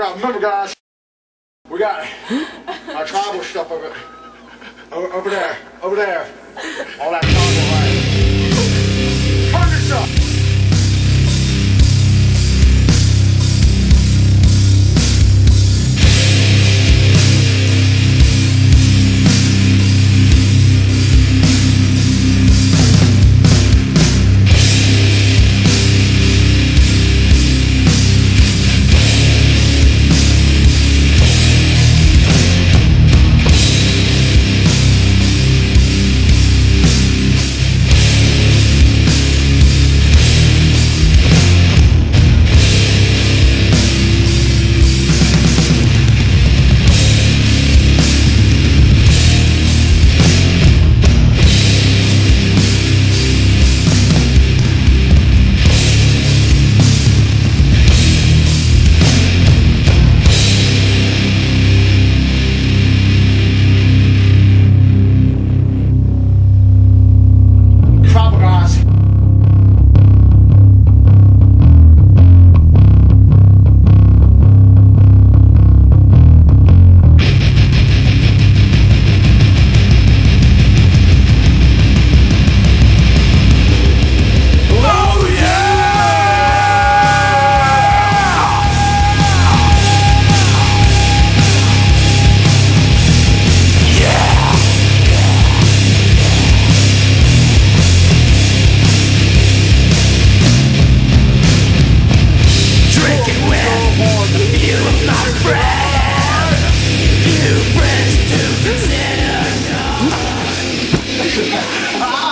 Now, remember, guys, we got our tribal stuff over, over, over there, over there. All that Ah!